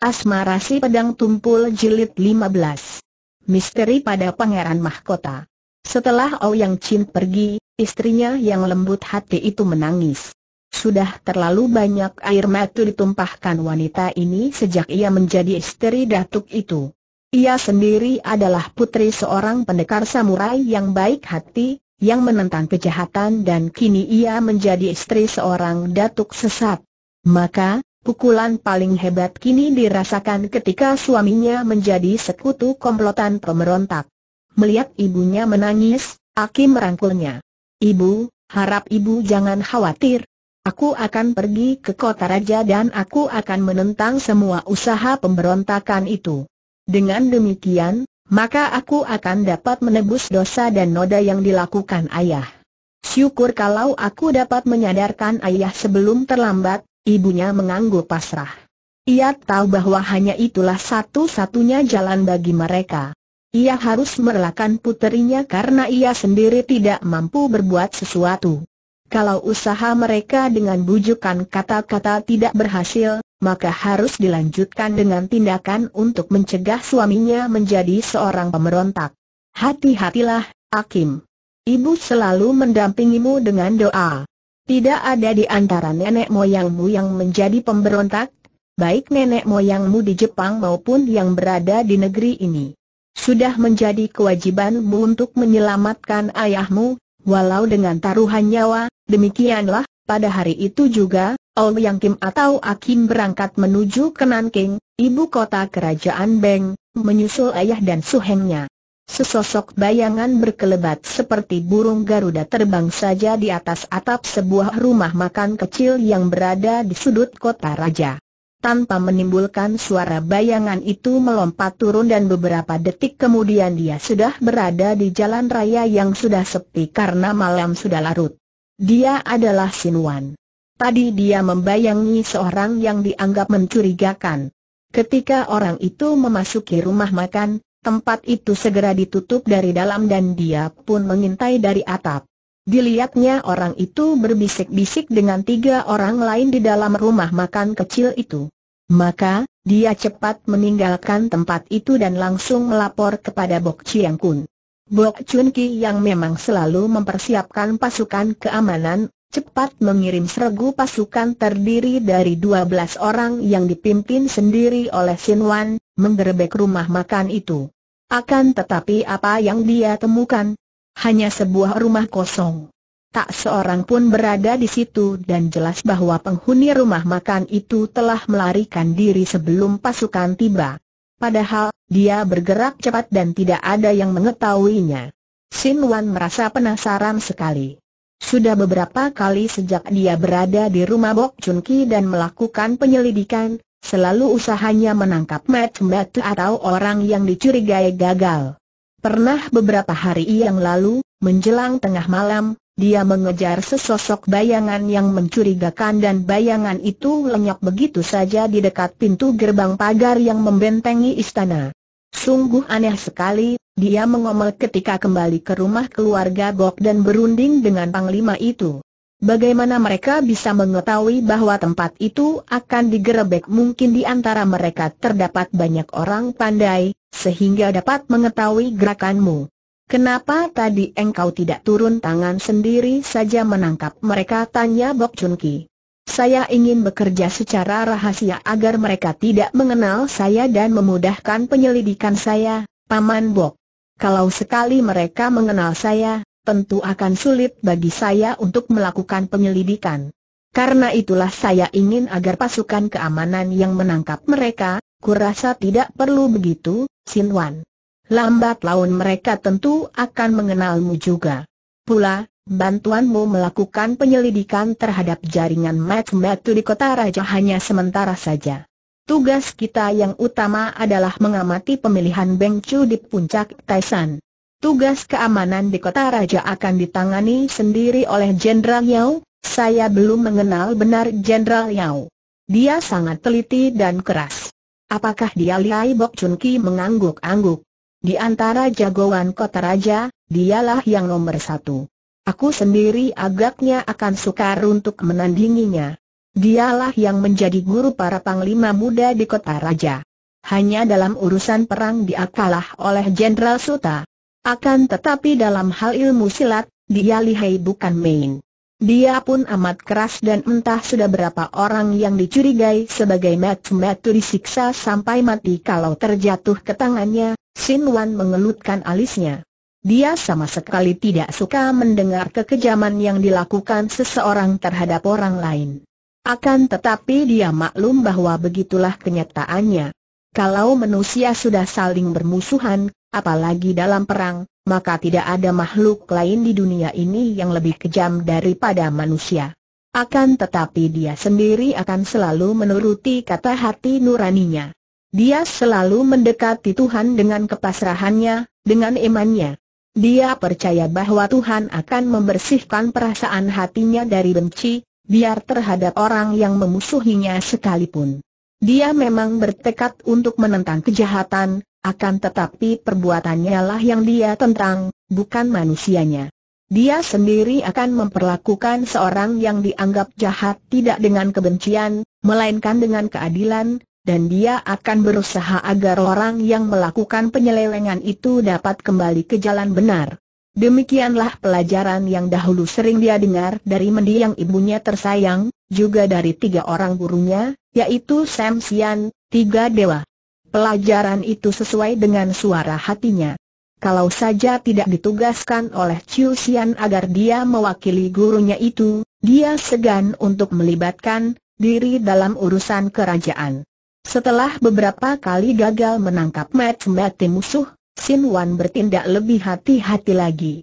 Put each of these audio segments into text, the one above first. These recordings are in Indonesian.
Asmara si Pedang Tumpul Jilid 15 Misteri pada Pangeran Mahkota Setelah Ouyang Chin pergi, istrinya yang lembut hati itu menangis. Sudah terlalu banyak air mata ditumpahkan wanita ini sejak ia menjadi istri datuk itu. Ia sendiri adalah putri seorang pendekar samurai yang baik hati, yang menentang kejahatan dan kini ia menjadi istri seorang datuk sesat. Maka, Pukulan paling hebat kini dirasakan ketika suaminya menjadi sekutu komplotan pemberontak. Melihat ibunya menangis, Aki merangkulnya. Ibu, harap ibu jangan khawatir. Aku akan pergi ke kota raja dan aku akan menentang semua usaha pemberontakan itu. Dengan demikian, maka aku akan dapat menebus dosa dan noda yang dilakukan ayah. Syukur kalau aku dapat menyadarkan ayah sebelum terlambat, Ibunya mengangguk pasrah. Ia tahu bahwa hanya itulah satu-satunya jalan bagi mereka. Ia harus merelakan puterinya karena ia sendiri tidak mampu berbuat sesuatu. Kalau usaha mereka dengan bujukan kata-kata tidak berhasil, maka harus dilanjutkan dengan tindakan untuk mencegah suaminya menjadi seorang pemberontak. Hati-hatilah, Akim. Ibu selalu mendampingimu dengan doa. Tidak ada di antara nenek moyangmu yang menjadi pemberontak, baik nenek moyangmu di Jepang maupun yang berada di negeri ini. Sudah menjadi kewajibanmu untuk menyelamatkan ayahmu, walau dengan taruhan nyawa, demikianlah, pada hari itu juga, Yang Kim atau Akim berangkat menuju ke Nanking, ibu kota kerajaan Beng, menyusul ayah dan suhengnya. Sesosok bayangan berkelebat seperti burung Garuda terbang saja di atas atap sebuah rumah makan kecil yang berada di sudut kota raja. Tanpa menimbulkan suara bayangan itu melompat turun dan beberapa detik kemudian dia sudah berada di jalan raya yang sudah sepi karena malam sudah larut. Dia adalah Sinuan. Tadi dia membayangi seorang yang dianggap mencurigakan. Ketika orang itu memasuki rumah makan, tempat itu segera ditutup dari dalam dan dia pun mengintai dari atap. Dilihatnya orang itu berbisik-bisik dengan tiga orang lain di dalam rumah makan kecil itu. Maka, dia cepat meninggalkan tempat itu dan langsung melapor kepada Bok Chiang Kun. Bok Chun Ki yang memang selalu mempersiapkan pasukan keamanan, cepat mengirim sergu pasukan terdiri dari 12 orang yang dipimpin sendiri oleh Sin Wan, menggerebek rumah makan itu. Akan tetapi apa yang dia temukan? Hanya sebuah rumah kosong. Tak seorang pun berada di situ dan jelas bahwa penghuni rumah makan itu telah melarikan diri sebelum pasukan tiba. Padahal, dia bergerak cepat dan tidak ada yang mengetahuinya. Sin Wan merasa penasaran sekali. Sudah beberapa kali sejak dia berada di rumah Bok Chun Ki dan melakukan penyelidikan, selalu usahanya menangkap mat-mat atau orang yang dicurigai gagal. Pernah beberapa hari yang lalu, menjelang tengah malam, dia mengejar sesosok bayangan yang mencurigakan dan bayangan itu lenyap begitu saja di dekat pintu gerbang pagar yang membentengi istana. Sungguh aneh sekali, dia mengomel ketika kembali ke rumah keluarga Bok dan berunding dengan panglima itu. Bagaimana mereka bisa mengetahui bahwa tempat itu akan digerebek mungkin di antara mereka terdapat banyak orang pandai, sehingga dapat mengetahui gerakanmu. Kenapa tadi engkau tidak turun tangan sendiri saja menangkap mereka? Tanya Bok Chun Ki. Saya ingin bekerja secara rahasia agar mereka tidak mengenal saya dan memudahkan penyelidikan saya, Paman Bok. Kalau sekali mereka mengenal saya, tentu akan sulit bagi saya untuk melakukan penyelidikan. Karena itulah saya ingin agar pasukan keamanan yang menangkap mereka, kurasa tidak perlu begitu, Sinwan. Lambat laun mereka tentu akan mengenalmu juga. Pula, bantuanmu melakukan penyelidikan terhadap jaringan mat-matu di kota raja hanya sementara saja. Tugas kita yang utama adalah mengamati pemilihan Beng Chu di puncak Taisan. Tugas keamanan di kota raja akan ditangani sendiri oleh Jenderal Yao, saya belum mengenal benar Jenderal Yao. Dia sangat teliti dan keras. Apakah dia Liai Bok Chun Ki mengangguk-angguk? Di antara jagoan kota raja, dialah yang nomor satu. Aku sendiri agaknya akan sukar untuk menandinginya. Dialah yang menjadi guru para panglima muda di kota raja. Hanya dalam urusan perang dia kalah oleh Jenderal Suta. Akan tetapi dalam hal ilmu silat, dia lihai bukan main. Dia pun amat keras dan entah sudah berapa orang yang dicurigai sebagai matu-matu disiksa sampai mati kalau terjatuh ke tangannya, Sin Wan mengelutkan alisnya. Dia sama sekali tidak suka mendengar kekejaman yang dilakukan seseorang terhadap orang lain. Akan tetapi dia maklum bahwa begitulah kenyataannya. Kalau manusia sudah saling bermusuhan, apalagi dalam perang, maka tidak ada makhluk lain di dunia ini yang lebih kejam daripada manusia. Akan tetapi dia sendiri akan selalu menuruti kata hati nuraninya. Dia selalu mendekati Tuhan dengan kepasrahannya, dengan imannya. Dia percaya bahwa Tuhan akan membersihkan perasaan hatinya dari benci, biar terhadap orang yang memusuhinya sekalipun. Dia memang bertekad untuk menentang kejahatan, akan tetapi perbuatannya lah yang dia tentang, bukan manusianya. Dia sendiri akan memperlakukan seorang yang dianggap jahat tidak dengan kebencian, melainkan dengan keadilan, dan dia akan berusaha agar orang yang melakukan penyelewengan itu dapat kembali ke jalan benar. Demikianlah pelajaran yang dahulu sering dia dengar dari mendiang ibunya tersayang, juga dari tiga orang gurunya, yaitu Sam Sian, tiga dewa. Pelajaran itu sesuai dengan suara hatinya. Kalau saja tidak ditugaskan oleh Chiu Sian agar dia mewakili gurunya itu, dia segan untuk melibatkan diri dalam urusan kerajaan. Setelah beberapa kali gagal menangkap mati-mati musuh, Sin Wan bertindak lebih hati-hati lagi.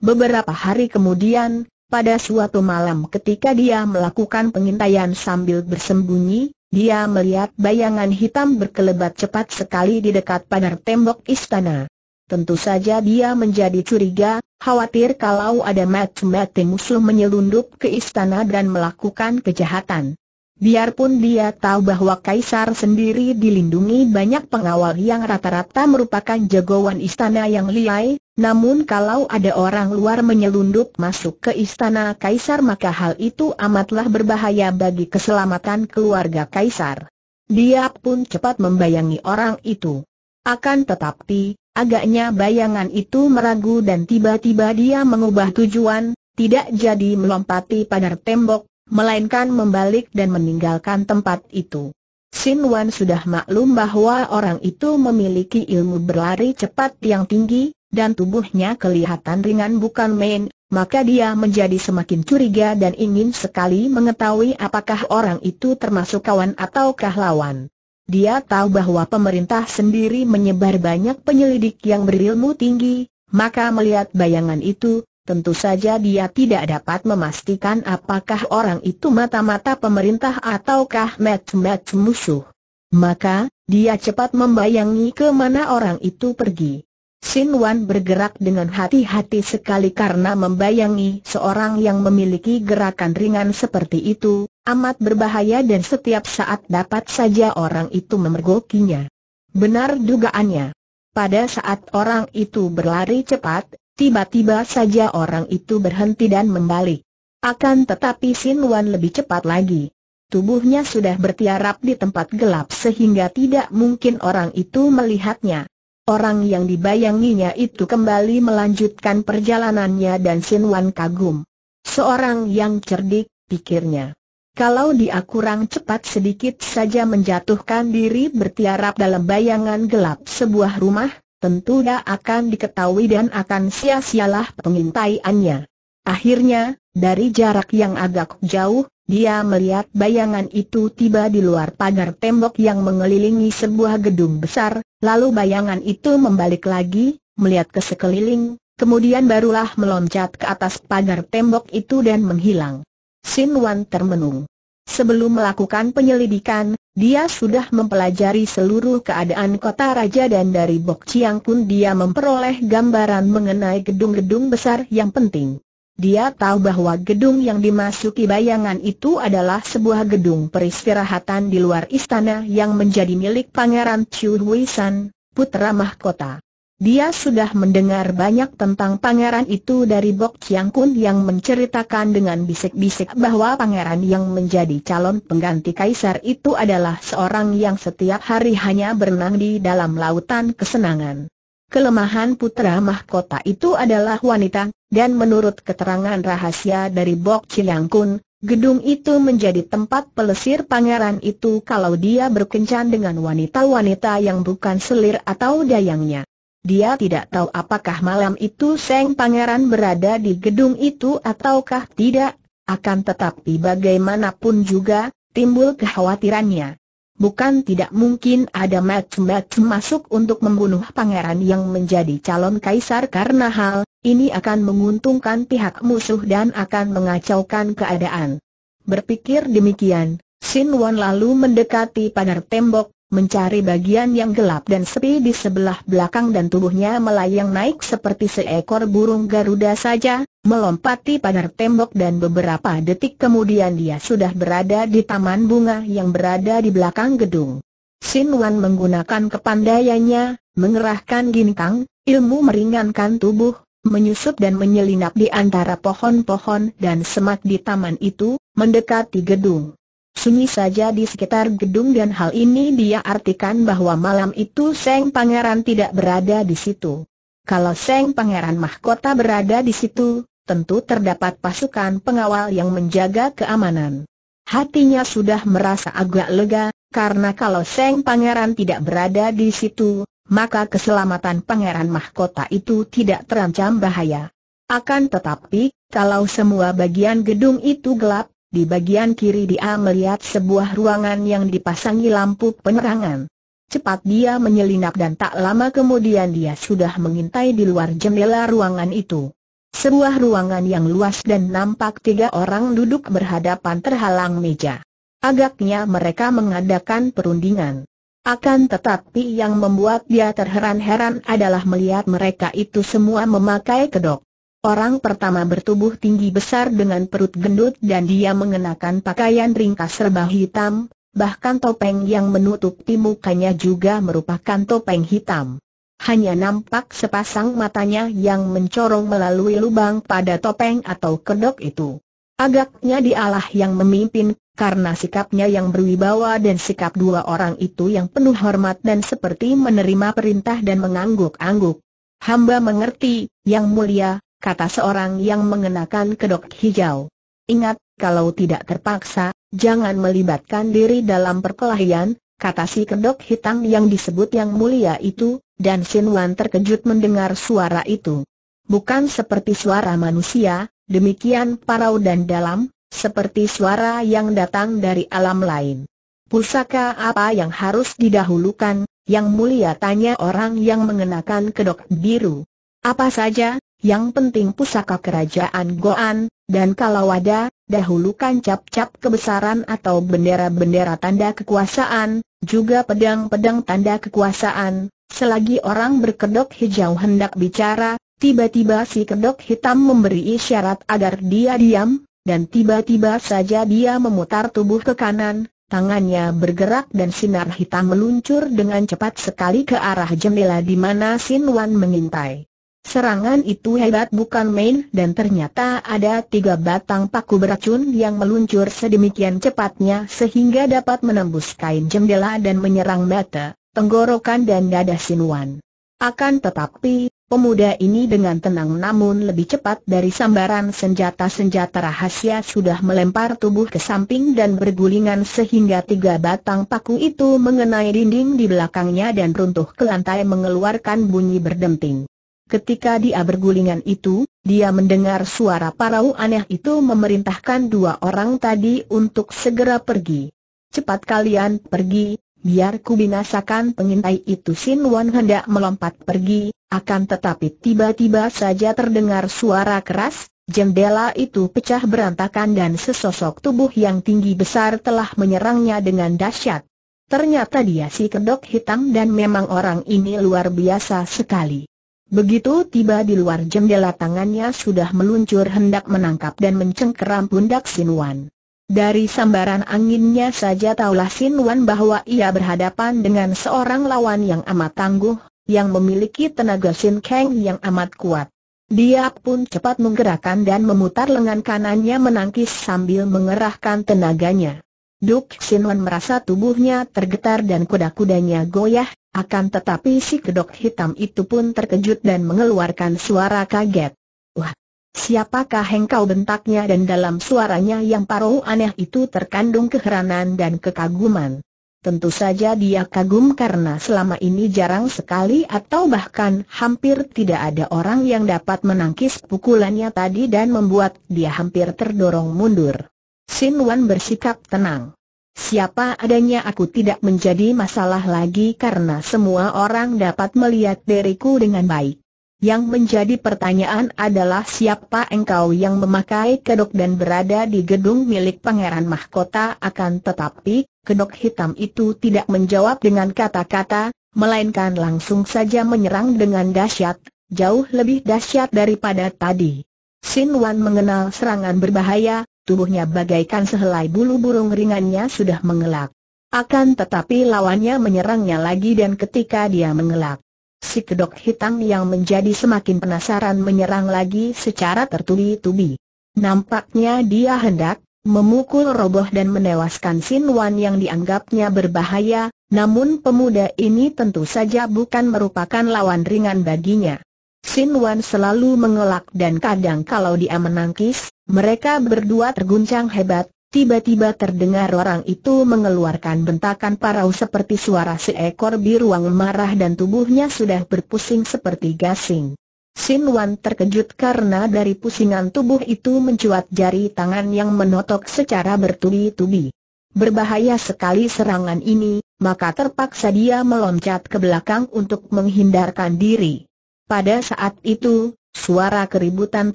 Beberapa hari kemudian, pada suatu malam ketika dia melakukan pengintaian sambil bersembunyi, dia melihat bayangan hitam berkelebat cepat sekali di dekat pagar tembok istana. Tentu saja dia menjadi curiga, khawatir kalau ada mati-mati musuh menyelundup ke istana dan melakukan kejahatan. Biarpun dia tahu bahwa Kaisar sendiri dilindungi banyak pengawal yang rata-rata merupakan jagoan istana yang liai, namun kalau ada orang luar menyelundup masuk ke istana Kaisar maka hal itu amatlah berbahaya bagi keselamatan keluarga Kaisar. Dia pun cepat membayangi orang itu. Akan tetapi, agaknya bayangan itu meragu dan tiba-tiba dia mengubah tujuan, tidak jadi melompati pagar tembok, melainkan membalik dan meninggalkan tempat itu. Sin Wan sudah maklum bahwa orang itu memiliki ilmu berlari cepat yang tinggi, dan tubuhnya kelihatan ringan bukan main, maka dia menjadi semakin curiga dan ingin sekali mengetahui apakah orang itu termasuk kawan ataukah lawan. Dia tahu bahwa pemerintah sendiri menyebar banyak penyelidik yang berilmu tinggi, maka melihat bayangan itu, tentu saja dia tidak dapat memastikan apakah orang itu mata-mata pemerintah ataukah match-match musuh. Maka, dia cepat membayangi ke mana orang itu pergi. Sin Wan bergerak dengan hati-hati sekali karena membayangi seorang yang memiliki gerakan ringan seperti itu, amat berbahaya dan setiap saat dapat saja orang itu memergokinya. Benar dugaannya. Pada saat orang itu berlari cepat, Tiba-tiba saja orang itu berhenti dan membalik. Akan tetapi Sin Wan lebih cepat lagi. Tubuhnya sudah bertiarap di tempat gelap sehingga tidak mungkin orang itu melihatnya. Orang yang dibayanginya itu kembali melanjutkan perjalanannya dan Sin Wan kagum. Seorang yang cerdik, pikirnya. Kalau dia kurang cepat sedikit saja menjatuhkan diri bertiarap dalam bayangan gelap sebuah rumah, tentu dah akan diketahui dan akan sia-sialah pengintaiannya. Akhirnya, dari jarak yang agak jauh, dia melihat bayangan itu tiba di luar pagar tembok yang mengelilingi sebuah gedung besar, lalu bayangan itu membalik lagi, melihat ke sekeliling, kemudian barulah meloncat ke atas pagar tembok itu dan menghilang. Sin Wan termenung. Sebelum melakukan penyelidikan, dia sudah mempelajari seluruh keadaan kota raja dan dari Bok Chiang pun dia memperoleh gambaran mengenai gedung-gedung besar yang penting. Dia tahu bahwa gedung yang dimasuki bayangan itu adalah sebuah gedung peristirahatan di luar istana yang menjadi milik Pangeran Chu Hui San, putra mahkota. dia sudah mendengar banyak tentang pangeran itu dari Bok Chiang Kun yang menceritakan dengan bisik-bisik bahwa pangeran yang menjadi calon pengganti kaisar itu adalah seorang yang setiap hari hanya berenang di dalam lautan kesenangan. Kelemahan putra mahkota itu adalah wanita, dan menurut keterangan rahasia dari Bok Chiang Kun, gedung itu menjadi tempat pelesir pangeran itu kalau dia berkencan dengan wanita-wanita yang bukan selir atau dayangnya. Dia tidak tahu apakah malam itu Seng Pangeran berada di gedung itu ataukah tidak, akan tetapi bagaimanapun juga, timbul kekhawatirannya. Bukan tidak mungkin ada macam-macam masuk untuk membunuh pangeran yang menjadi calon kaisar karena hal ini akan menguntungkan pihak musuh dan akan mengacaukan keadaan. Berpikir demikian, Sin Wan lalu mendekati pagar tembok, mencari bagian yang gelap dan sepi di sebelah belakang dan tubuhnya melayang naik seperti seekor burung Garuda saja, melompati pagar tembok dan beberapa detik kemudian dia sudah berada di taman bunga yang berada di belakang gedung. Sin Wan menggunakan kepandaiannya, mengerahkan ginkang, ilmu meringankan tubuh, menyusup dan menyelinap di antara pohon-pohon dan semak di taman itu, mendekati gedung. Sunyi saja di sekitar gedung dan hal ini dia artikan bahwa malam itu Seng Pangeran tidak berada di situ. Kalau Seng Pangeran Mahkota berada di situ, tentu terdapat pasukan pengawal yang menjaga keamanan. Hatinya sudah merasa agak lega, karena kalau Seng Pangeran tidak berada di situ, maka keselamatan Pangeran Mahkota itu tidak terancam bahaya. Akan tetapi, kalau semua bagian gedung itu gelap, di bagian kiri dia melihat sebuah ruangan yang dipasangi lampu penerangan. Cepat dia menyelinap dan tak lama kemudian dia sudah mengintai di luar jendela ruangan itu. Sebuah ruangan yang luas dan nampak tiga orang duduk berhadapan terhalang meja. Agaknya mereka mengadakan perundingan. Akan tetapi yang membuat dia terheran-heran adalah melihat mereka itu semua memakai kedok. Orang pertama bertubuh tinggi besar dengan perut gendut dan dia mengenakan pakaian ringkas serba hitam, bahkan topeng yang menutupi mukanya juga merupakan topeng hitam. Hanya nampak sepasang matanya yang mencorong melalui lubang pada topeng atau kedok itu. Agaknya dialah yang memimpin, karena sikapnya yang berwibawa dan sikap dua orang itu yang penuh hormat dan seperti menerima perintah dan mengangguk-angguk. Hamba mengerti, yang mulia, kata seorang yang mengenakan kedok hijau. Ingat, kalau tidak terpaksa, jangan melibatkan diri dalam perkelahian, kata si kedok hitam yang disebut yang mulia itu, dan Sin Wan terkejut mendengar suara itu. Bukan seperti suara manusia, demikian parau dan dalam, seperti suara yang datang dari alam lain. Pusaka apa yang harus didahulukan, yang mulia tanya orang yang mengenakan kedok biru. Apa saja, yang penting pusaka kerajaan Goan, dan kalau ada, dahulukan cap-cap kebesaran atau bendera-bendera tanda kekuasaan, juga pedang-pedang tanda kekuasaan. Selagi orang berkedok hijau hendak bicara, tiba-tiba si kedok hitam memberi isyarat agar dia diam, dan tiba-tiba saja dia memutar tubuh ke kanan, tangannya bergerak dan sinar hitam meluncur dengan cepat sekali ke arah jendela di mana Sin Wan mengintai. Serangan itu hebat bukan main dan ternyata ada tiga batang paku beracun yang meluncur sedemikian cepatnya sehingga dapat menembus kain jendela dan menyerang mata, tenggorokan dan dada Sinuan. Akan tetapi, pemuda ini dengan tenang namun lebih cepat dari sambaran senjata-senjata rahasia sudah melempar tubuh ke samping dan bergulingan sehingga tiga batang paku itu mengenai dinding di belakangnya dan runtuh ke lantai mengeluarkan bunyi berdenting. Ketika dia bergulingan itu, dia mendengar suara parau aneh itu memerintahkan dua orang tadi untuk segera pergi. Cepat kalian pergi, biar ku binasakan pengintai itu Sin Wan hendak melompat pergi, akan tetapi tiba-tiba saja terdengar suara keras, jendela itu pecah berantakan dan sesosok tubuh yang tinggi besar telah menyerangnya dengan dahsyat. Ternyata dia si kedok hitam dan memang orang ini luar biasa sekali. Begitu tiba di luar jendela tangannya sudah meluncur hendak menangkap dan mencengkeram pundak Sinuan. Dari sambaran anginnya saja taulah Sinuan bahwa ia berhadapan dengan seorang lawan yang amat tangguh, yang memiliki tenaga Sin Kang yang amat kuat. Dia pun cepat menggerakkan dan memutar lengan kanannya menangkis sambil mengerahkan tenaganya. Duk Sinwan merasa tubuhnya tergetar dan kuda-kudanya goyah, akan tetapi si kedok hitam itu pun terkejut dan mengeluarkan suara kaget. Wah, siapakah engkau bentaknya dan dalam suaranya yang paruh aneh itu terkandung keheranan dan kekaguman. Tentu saja dia kagum karena selama ini jarang sekali atau bahkan hampir tidak ada orang yang dapat menangkis pukulannya tadi dan membuat dia hampir terdorong mundur. Sin Wan bersikap tenang. Siapa adanya aku tidak menjadi masalah lagi karena semua orang dapat melihat diriku dengan baik. Yang menjadi pertanyaan adalah siapa engkau yang memakai kedok dan berada di gedung milik Pangeran Mahkota akan tetapi kedok hitam itu tidak menjawab dengan kata-kata, melainkan langsung saja menyerang dengan dahsyat, jauh lebih dahsyat daripada tadi. Sin Wan mengenal serangan berbahaya, tubuhnya bagaikan sehelai bulu burung ringannya sudah mengelak. Akan tetapi lawannya menyerangnya lagi dan ketika dia mengelak, si kedok hitam yang menjadi semakin penasaran menyerang lagi secara tertubi-tubi. Nampaknya dia hendak memukul roboh dan menewaskan Sin Wan yang dianggapnya berbahaya, namun pemuda ini tentu saja bukan merupakan lawan ringan baginya. Sin Wan selalu mengelak dan kadang kalau dia menangkis, mereka berdua terguncang hebat, tiba-tiba terdengar orang itu mengeluarkan bentakan parau seperti suara seekor biruang marah dan tubuhnya sudah berpusing seperti gasing. Sin Wan terkejut karena dari pusingan tubuh itu mencuat jari tangan yang menotok secara bertubi-tubi. Berbahaya sekali serangan ini, maka terpaksa dia meloncat ke belakang untuk menghindarkan diri. Pada saat itu, suara keributan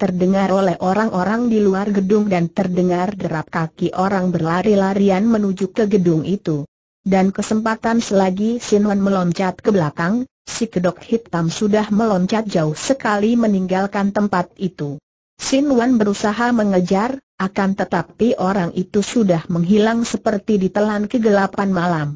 terdengar oleh orang-orang di luar gedung dan terdengar derap kaki orang berlari-larian menuju ke gedung itu. Dan kesempatan selagi Sinwan meloncat ke belakang, si kedok hitam sudah meloncat jauh sekali meninggalkan tempat itu. Sin Wan berusaha mengejar, akan tetapi orang itu sudah menghilang seperti ditelan kegelapan malam.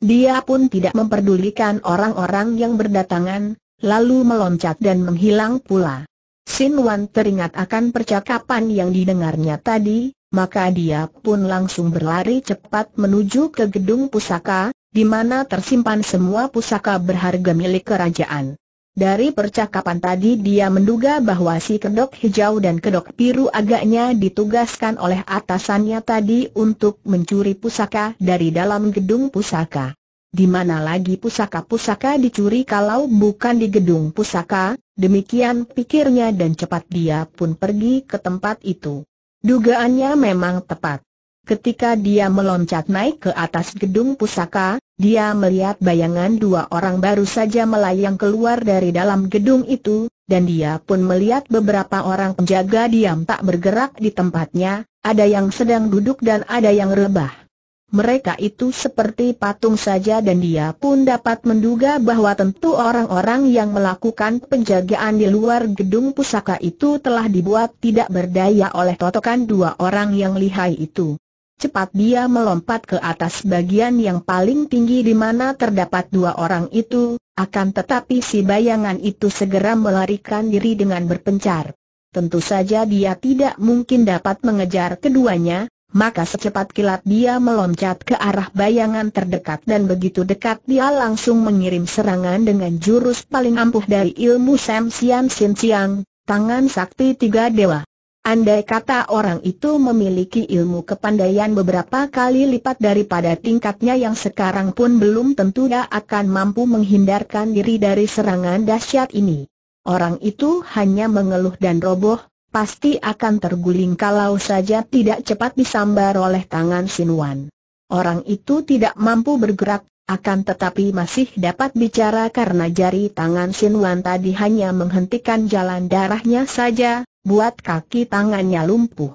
Dia pun tidak memperdulikan orang-orang yang berdatangan, lalu meloncat dan menghilang pula. Sin Wan teringat akan percakapan yang didengarnya tadi, maka dia pun langsung berlari cepat menuju ke gedung pusaka, di mana tersimpan semua pusaka berharga milik kerajaan. Dari percakapan tadi dia menduga bahwa si kedok hijau dan kedok biru agaknya ditugaskan oleh atasannya tadi untuk mencuri pusaka dari dalam gedung pusaka. Di mana lagi pusaka-pusaka dicuri kalau bukan di gedung pusaka, demikian pikirnya dan cepat dia pun pergi ke tempat itu. Dugaannya memang tepat. Ketika dia meloncat naik ke atas gedung pusaka, dia melihat bayangan dua orang baru saja melayang keluar dari dalam gedung itu, dan dia pun melihat beberapa orang penjaga diam tak bergerak di tempatnya, ada yang sedang duduk dan ada yang rebah. Mereka itu seperti patung saja dan dia pun dapat menduga bahwa tentu orang-orang yang melakukan penjagaan di luar gedung pusaka itu telah dibuat tidak berdaya oleh totokan dua orang yang lihai itu. Cepat dia melompat ke atas bagian yang paling tinggi di mana terdapat dua orang itu, akan tetapi si bayangan itu segera melarikan diri dengan berpencar. Tentu saja dia tidak mungkin dapat mengejar keduanya, maka secepat kilat dia meloncat ke arah bayangan terdekat dan begitu dekat dia langsung mengirim serangan dengan jurus paling ampuh dari ilmu Sam Sian Sin Siang, tangan sakti tiga dewa. Andai kata orang itu memiliki ilmu kepandaian beberapa kali lipat daripada tingkatnya yang sekarang pun belum tentu dia akan mampu menghindarkan diri dari serangan dahsyat ini. Orang itu hanya mengeluh dan roboh, pasti akan terguling kalau saja tidak cepat disambar oleh tangan Sinuan. Orang itu tidak mampu bergerak, akan tetapi masih dapat bicara karena jari tangan Sinuan tadi hanya menghentikan jalan darahnya saja, buat kaki tangannya lumpuh.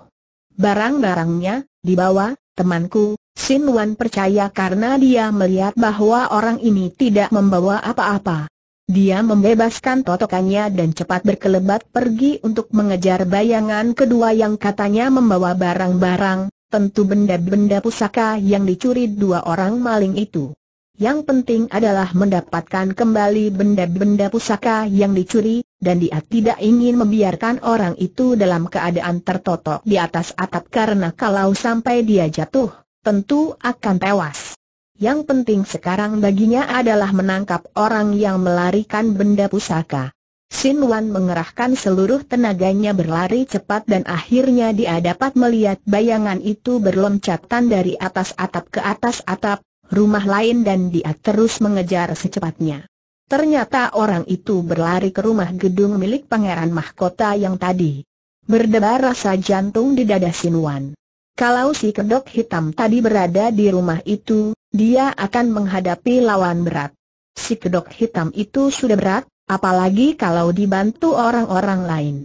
Barang-barangnya, dibawa, temanku, Sin Wan percaya karena dia melihat bahwa orang ini tidak membawa apa-apa. Dia membebaskan totokannya dan cepat berkelebat pergi untuk mengejar bayangan kedua yang katanya membawa barang-barang, tentu benda-benda pusaka yang dicuri dua orang maling itu. Yang penting adalah mendapatkan kembali benda-benda pusaka yang dicuri, dan dia tidak ingin membiarkan orang itu dalam keadaan tertotok di atas atap karena kalau sampai dia jatuh, tentu akan tewas. Yang penting sekarang baginya adalah menangkap orang yang melarikan benda pusaka. Sin Wan mengerahkan seluruh tenaganya berlari cepat dan akhirnya dia dapat melihat bayangan itu berloncatan dari atas atap ke atas atap, rumah lain dan dia terus mengejar secepatnya. Ternyata orang itu berlari ke rumah gedung milik pangeran mahkota yang tadi. Berdebar rasa jantung di dada Sinwan. Kalau si kedok hitam tadi berada di rumah itu, dia akan menghadapi lawan berat. Si kedok hitam itu sudah berat, apalagi kalau dibantu orang-orang lain.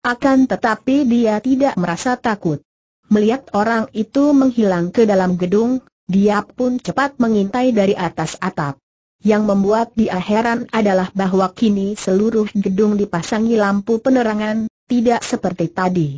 Akan tetapi dia tidak merasa takut. Melihat orang itu menghilang ke dalam gedung, dia pun cepat mengintai dari atas atap. Yang membuat dia heran adalah bahwa kini seluruh gedung dipasangi lampu penerangan, tidak seperti tadi.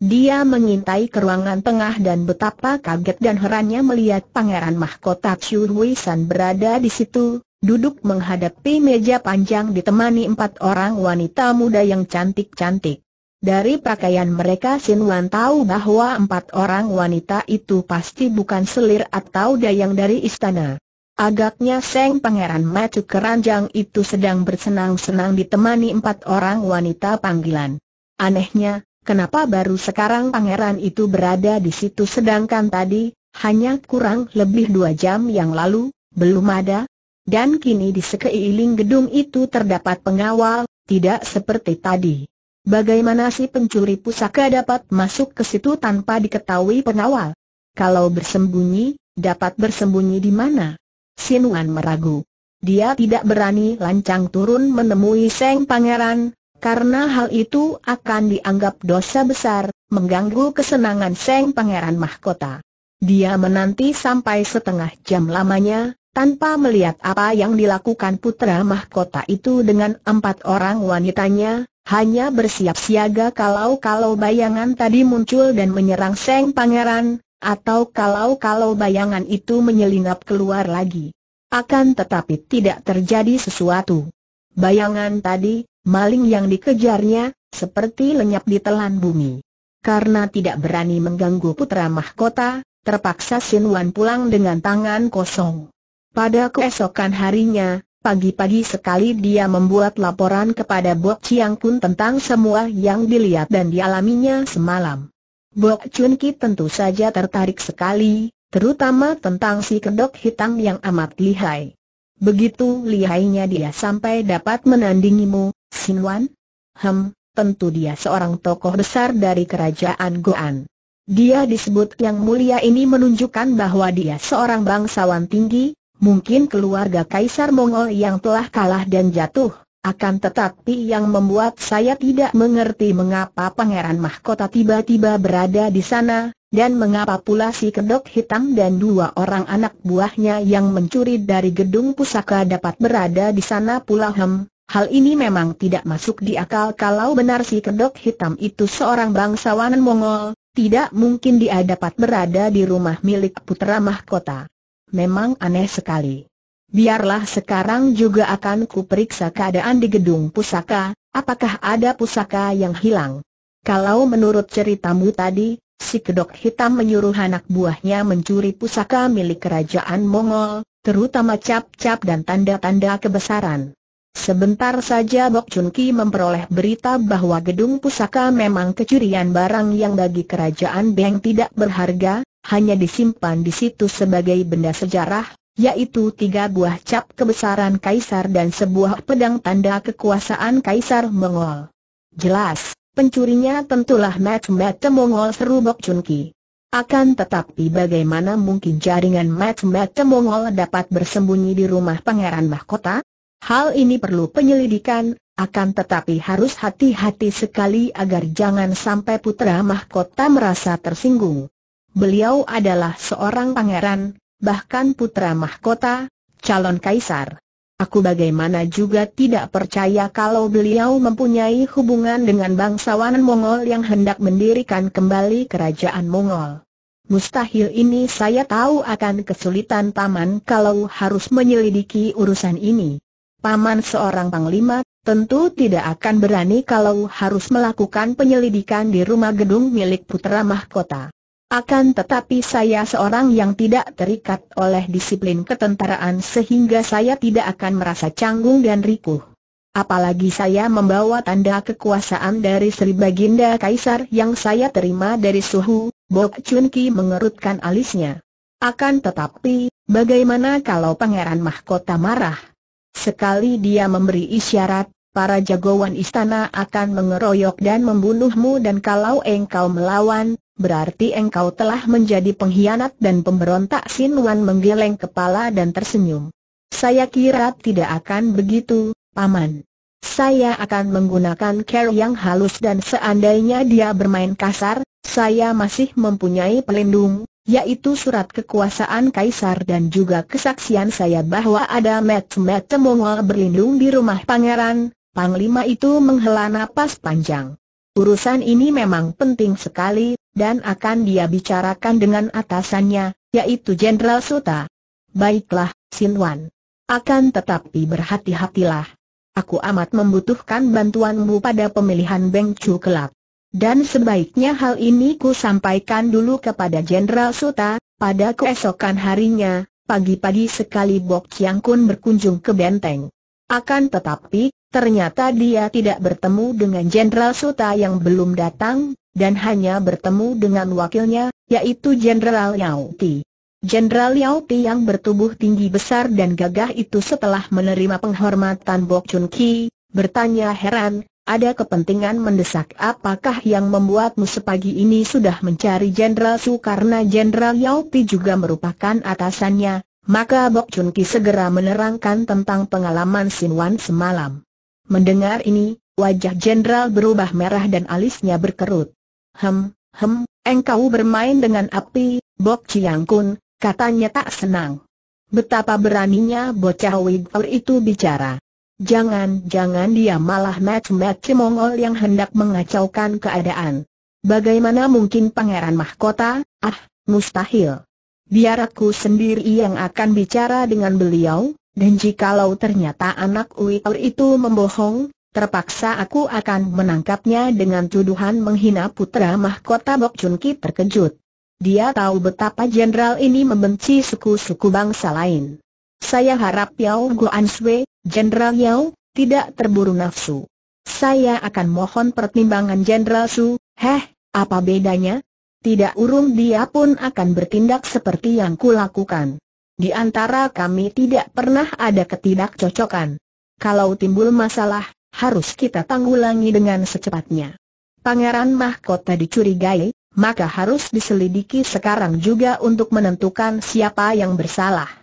Dia mengintai ke ruangan tengah dan betapa kaget dan herannya melihat Pangeran Mahkota Chu Hui San berada di situ, duduk menghadapi meja panjang ditemani empat orang wanita muda yang cantik-cantik. Dari pakaian mereka Sin Wan tahu bahwa empat orang wanita itu pasti bukan selir atau dayang dari istana. Agaknya Seng Pangeran Matu Keranjang itu sedang bersenang-senang ditemani empat orang wanita panggilan. Anehnya, kenapa baru sekarang pangeran itu berada di situ sedangkan tadi, hanya kurang lebih dua jam yang lalu, belum ada? Dan kini di sekeliling gedung itu terdapat pengawal, tidak seperti tadi. Bagaimana si pencuri pusaka dapat masuk ke situ tanpa diketahui pengawal? Kalau bersembunyi, dapat bersembunyi di mana? Sinuan meragu. Dia tidak berani lancang turun menemui Seng Pangeran, karena hal itu akan dianggap dosa besar, mengganggu kesenangan Seng Pangeran Mahkota. Dia menanti sampai setengah jam lamanya, tanpa melihat apa yang dilakukan putra mahkota itu dengan empat orang wanitanya, hanya bersiap siaga kalau-kalau bayangan tadi muncul dan menyerang Seng Pangeran, atau kalau-kalau bayangan itu menyelinap keluar lagi. Akan tetapi tidak terjadi sesuatu. Bayangan tadi, maling yang dikejarnya, seperti lenyap di telan bumi. Karena tidak berani mengganggu putra mahkota, terpaksa Sinwan pulang dengan tangan kosong. Pada keesokan harinya, Pagi-pagi sekali dia membuat laporan kepada Bok Chiang Kun tentang semua yang dilihat dan dialaminya semalam. Bok Chun Ki tentu saja tertarik sekali, terutama tentang si kedok hitam yang amat lihai. Begitu lihainya dia sampai dapat menandingimu, Sinwan? Hem, tentu dia seorang tokoh besar dari kerajaan Goan. Dia disebut yang mulia ini menunjukkan bahwa dia seorang bangsawan tinggi, Mungkin keluarga Kaisar Mongol yang telah kalah dan jatuh, akan tetapi yang membuat saya tidak mengerti mengapa Pangeran Mahkota tiba-tiba berada di sana, dan mengapa pula si kedok hitam dan dua orang anak buahnya yang mencuri dari gedung pusaka dapat berada di sana pula hem. Hal ini memang tidak masuk di akal kalau benar si kedok hitam itu seorang bangsawan Mongol, tidak mungkin dia dapat berada di rumah milik putra mahkota memang aneh sekali. Biarlah sekarang juga akan kuperiksa keadaan di gedung pusaka, apakah ada pusaka yang hilang. Kalau menurut ceritamu tadi, si kedok hitam menyuruh anak buahnya mencuri pusaka milik kerajaan Mongol, terutama cap-cap dan tanda-tanda kebesaran. Sebentar saja Bok Chun Ki memperoleh berita bahwa gedung pusaka memang kecurian barang yang bagi kerajaan Beng tidak berharga, hanya disimpan di situ sebagai benda sejarah, yaitu tiga buah cap kebesaran kaisar dan sebuah pedang tanda kekuasaan kaisar Mongol. Jelas, pencurinya tentulah Mat-Mat Mongol seru Bok Chun Ki. Akan tetapi bagaimana mungkin jaringan Mat-Mat Mongol dapat bersembunyi di rumah pangeran mahkota? Hal ini perlu penyelidikan, akan tetapi harus hati-hati sekali agar jangan sampai putra mahkota merasa tersinggung. Beliau adalah seorang pangeran, bahkan putra mahkota, calon kaisar. Aku bagaimana juga tidak percaya kalau beliau mempunyai hubungan dengan bangsawan Mongol yang hendak mendirikan kembali kerajaan Mongol. Mustahil ini saya tahu akan kesulitan Paman kalau harus menyelidiki urusan ini. Paman seorang panglima, tentu tidak akan berani kalau harus melakukan penyelidikan di rumah gedung milik putra mahkota. Akan tetapi saya seorang yang tidak terikat oleh disiplin ketentaraan sehingga saya tidak akan merasa canggung dan rikuh. Apalagi saya membawa tanda kekuasaan dari Sri Baginda Kaisar yang saya terima dari suhu, Bok Chun Ki mengerutkan alisnya. Akan tetapi, bagaimana kalau Pangeran Mahkota marah? Sekali dia memberi isyarat, para jagoan istana akan mengeroyok dan membunuhmu dan kalau engkau melawan, berarti engkau telah menjadi pengkhianat dan pemberontak Sin Wan menggeleng kepala dan tersenyum. Saya kira tidak akan begitu, Paman. Saya akan menggunakan care yang halus dan seandainya dia bermain kasar, saya masih mempunyai pelindung, yaitu surat kekuasaan kaisar dan juga kesaksian saya bahwa ada met-met Mongol berlindung di rumah pangeran, Panglima itu menghela napas panjang. Urusan ini memang penting sekali, dan akan dia bicarakan dengan atasannya, yaitu Jenderal Suta. Baiklah, Sinwan. Akan tetapi berhati-hatilah aku amat membutuhkan bantuanmu pada pemilihan Beng Chu kelak. Dan sebaiknya hal ini ku sampaikan dulu kepada Jenderal Suta, pada keesokan harinya, pagi-pagi sekali Bok Chiang Kun berkunjung ke benteng. Akan tetapi, ternyata dia tidak bertemu dengan Jenderal Suta yang belum datang, dan hanya bertemu dengan wakilnya, yaitu Jenderal Yao Ti. Jenderal Yao Ti yang bertubuh tinggi besar dan gagah itu setelah menerima penghormatan Bok Chun Ki, bertanya heran, ada kepentingan mendesak apakah yang membuatmu sepagi ini sudah mencari Jenderal Su karena Jenderal Yao Ti juga merupakan atasannya, maka Bok Chun Ki segera menerangkan tentang pengalaman Sin Wan semalam. Mendengar ini, wajah Jenderal berubah merah dan alisnya berkerut. Hem, hem, engkau bermain dengan api, Bok Chiang Kun, katanya tak senang. Betapa beraninya bocah Wigfur itu bicara. Jangan-jangan dia malah match-match Mongol yang hendak mengacaukan keadaan. Bagaimana mungkin pangeran mahkota? Ah, mustahil. Biar aku sendiri yang akan bicara dengan beliau, dan jikalau ternyata anak Wigfur itu membohong, terpaksa aku akan menangkapnya dengan tuduhan menghina putra mahkota Bok Chun terkejut. Dia tahu betapa jenderal ini membenci suku-suku bangsa lain. Saya harap Yao Guan Sui, Jenderal Yao, tidak terburu nafsu. Saya akan mohon pertimbangan Jenderal Su, heh, apa bedanya? Tidak urung dia pun akan bertindak seperti yang kulakukan. Di antara kami tidak pernah ada ketidakcocokan. Kalau timbul masalah, harus kita tanggulangi dengan secepatnya. Pangeran mahkota dicurigai, maka harus diselidiki sekarang juga untuk menentukan siapa yang bersalah.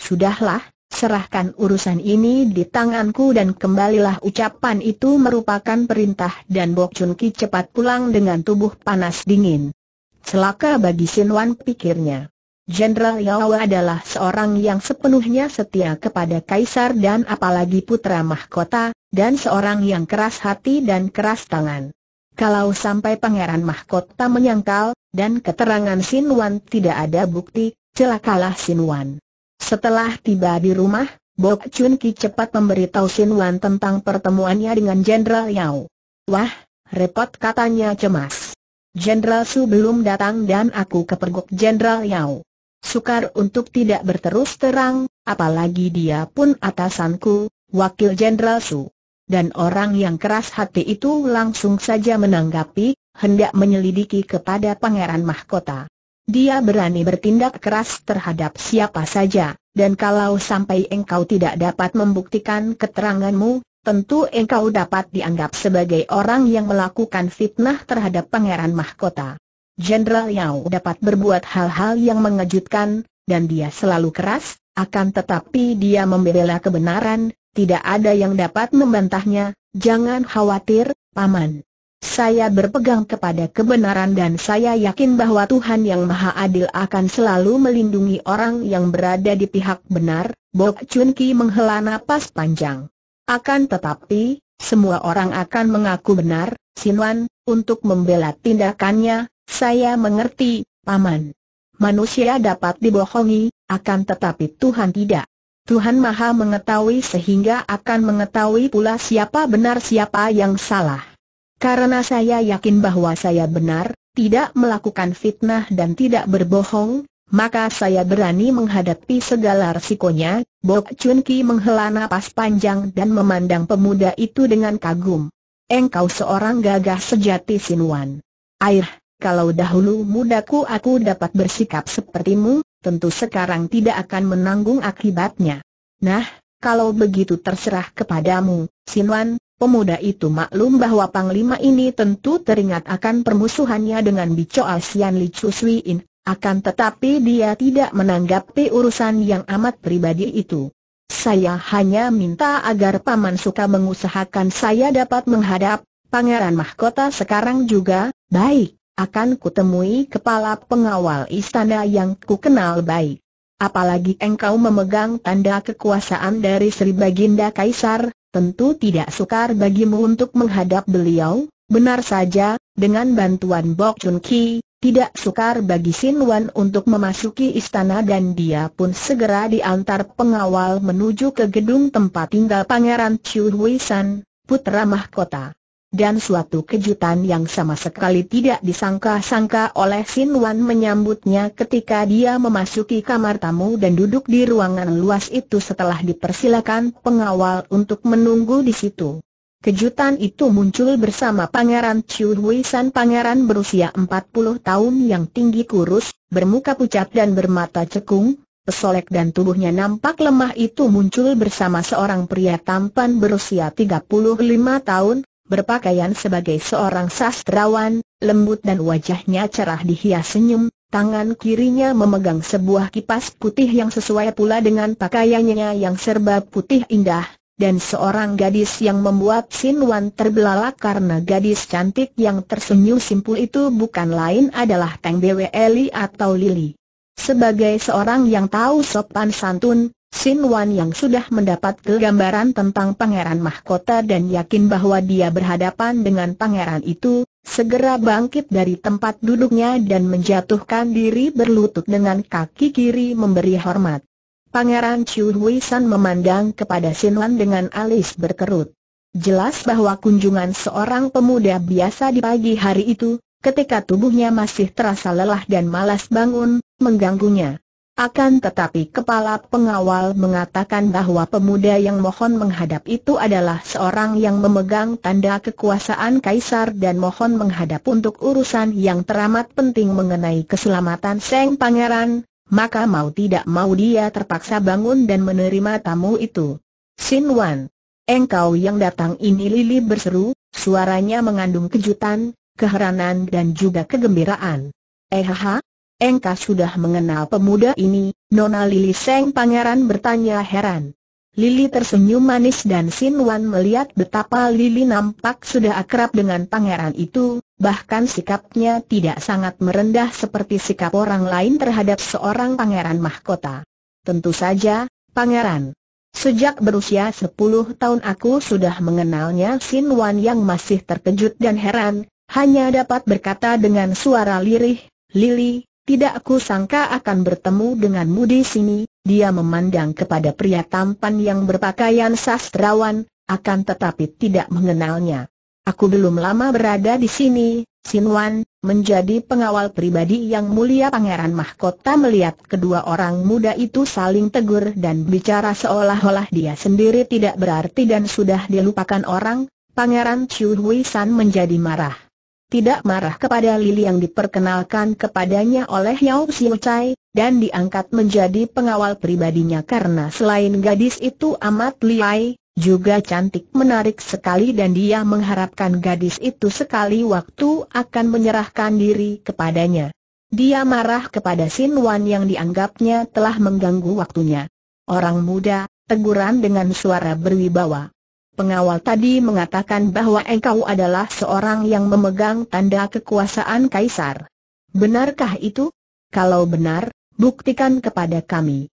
Sudahlah, serahkan urusan ini di tanganku dan kembalilah ucapan itu merupakan perintah dan Bok Chun Ki cepat pulang dengan tubuh panas dingin. Celaka bagi Sinwan pikirnya. Jenderal Yao adalah seorang yang sepenuhnya setia kepada kaisar dan apalagi putra mahkota, dan seorang yang keras hati dan keras tangan. Kalau sampai Pangeran Mahkota menyangkal, dan keterangan Sinwan tidak ada bukti, celakalah Sinwan. Setelah tiba di rumah, Bok Chun Ki cepat memberitahu Sinwan tentang pertemuannya dengan Jenderal Yao. Wah, repot katanya cemas. Jenderal Su belum datang dan aku kepergok Jenderal Yao. Sukar untuk tidak berterus terang, apalagi dia pun atasanku, wakil Jenderal Su dan orang yang keras hati itu langsung saja menanggapi, hendak menyelidiki kepada Pangeran Mahkota. Dia berani bertindak keras terhadap siapa saja, dan kalau sampai engkau tidak dapat membuktikan keteranganmu, tentu engkau dapat dianggap sebagai orang yang melakukan fitnah terhadap Pangeran Mahkota. Jenderal Yao dapat berbuat hal-hal yang mengejutkan, dan dia selalu keras, akan tetapi dia membela kebenaran, tidak ada yang dapat membantahnya, jangan khawatir, Paman. Saya berpegang kepada kebenaran dan saya yakin bahwa Tuhan yang Maha Adil akan selalu melindungi orang yang berada di pihak benar, Bok Chun Ki menghela napas panjang. Akan tetapi, semua orang akan mengaku benar, Sinwan, untuk membela tindakannya, saya mengerti, Paman. manusia dapat dibohongi, akan tetapi Tuhan tidak. Tuhan Maha mengetahui sehingga akan mengetahui pula siapa benar siapa yang salah. Karena saya yakin bahwa saya benar, tidak melakukan fitnah dan tidak berbohong, maka saya berani menghadapi segala resikonya. Bok Chun Ki menghela napas panjang dan memandang pemuda itu dengan kagum. Engkau seorang gagah sejati Sinuan. Air, kalau dahulu mudaku aku dapat bersikap sepertimu, tentu sekarang tidak akan menanggung akibatnya. Nah, kalau begitu terserah kepadamu, Sinwan, pemuda itu maklum bahwa Panglima ini tentu teringat akan permusuhannya dengan Bico Asian Li Chu Suiin, akan tetapi dia tidak menanggapi urusan yang amat pribadi itu. Saya hanya minta agar Paman suka mengusahakan saya dapat menghadap Pangeran Mahkota sekarang juga, baik akan kutemui kepala pengawal istana yang ku kenal baik. Apalagi engkau memegang tanda kekuasaan dari Sri Baginda Kaisar, tentu tidak sukar bagimu untuk menghadap beliau, benar saja, dengan bantuan Bok Chun Ki, tidak sukar bagi Sin Wan untuk memasuki istana dan dia pun segera diantar pengawal menuju ke gedung tempat tinggal Pangeran Chu Hui San, putra mahkota. Dan suatu kejutan yang sama sekali tidak disangka-sangka oleh Sin Wan menyambutnya ketika dia memasuki kamar tamu dan duduk di ruangan luas itu setelah dipersilakan pengawal untuk menunggu di situ. Kejutan itu muncul bersama Pangeran Chu Hui Pangeran berusia 40 tahun yang tinggi kurus, bermuka pucat dan bermata cekung, pesolek dan tubuhnya nampak lemah itu muncul bersama seorang pria tampan berusia 35 tahun, berpakaian sebagai seorang sastrawan, lembut dan wajahnya cerah dihias senyum, tangan kirinya memegang sebuah kipas putih yang sesuai pula dengan pakaiannya yang serba putih indah, dan seorang gadis yang membuat Sinwan terbelalak karena gadis cantik yang tersenyum simpul itu bukan lain adalah Teng Bwe Eli atau Lili. Sebagai seorang yang tahu sopan santun, Sin Wan yang sudah mendapat kegambaran tentang pangeran mahkota dan yakin bahwa dia berhadapan dengan pangeran itu, segera bangkit dari tempat duduknya dan menjatuhkan diri berlutut dengan kaki kiri memberi hormat. Pangeran Chu Hui San memandang kepada Sin Wan dengan alis berkerut. Jelas bahwa kunjungan seorang pemuda biasa di pagi hari itu, ketika tubuhnya masih terasa lelah dan malas bangun, mengganggunya. Akan tetapi kepala pengawal mengatakan bahwa pemuda yang mohon menghadap itu adalah seorang yang memegang tanda kekuasaan kaisar dan mohon menghadap untuk urusan yang teramat penting mengenai keselamatan Seng Pangeran, maka mau tidak mau dia terpaksa bangun dan menerima tamu itu. Sin Wan, engkau yang datang ini Lili berseru, suaranya mengandung kejutan, keheranan dan juga kegembiraan. Eh haha, Engkau sudah mengenal pemuda ini, Nona Lili Seng Pangeran bertanya heran. Lili tersenyum manis dan Sin Wan melihat betapa Lili nampak sudah akrab dengan pangeran itu, bahkan sikapnya tidak sangat merendah seperti sikap orang lain terhadap seorang pangeran mahkota. Tentu saja, pangeran. Sejak berusia 10 tahun aku sudah mengenalnya Sin Wan yang masih terkejut dan heran, hanya dapat berkata dengan suara lirih, Lili, tidak aku sangka akan bertemu denganmu di sini, dia memandang kepada pria tampan yang berpakaian sastrawan, akan tetapi tidak mengenalnya. Aku belum lama berada di sini, Sinwan, menjadi pengawal pribadi yang mulia Pangeran Mahkota melihat kedua orang muda itu saling tegur dan bicara seolah-olah dia sendiri tidak berarti dan sudah dilupakan orang, Pangeran Chu Hui San menjadi marah tidak marah kepada Lili yang diperkenalkan kepadanya oleh Yao Xiu Chai, dan diangkat menjadi pengawal pribadinya karena selain gadis itu amat liai, juga cantik menarik sekali dan dia mengharapkan gadis itu sekali waktu akan menyerahkan diri kepadanya. Dia marah kepada Sin Wan yang dianggapnya telah mengganggu waktunya. Orang muda, teguran dengan suara berwibawa pengawal tadi mengatakan bahwa engkau adalah seorang yang memegang tanda kekuasaan kaisar. Benarkah itu? Kalau benar, buktikan kepada kami.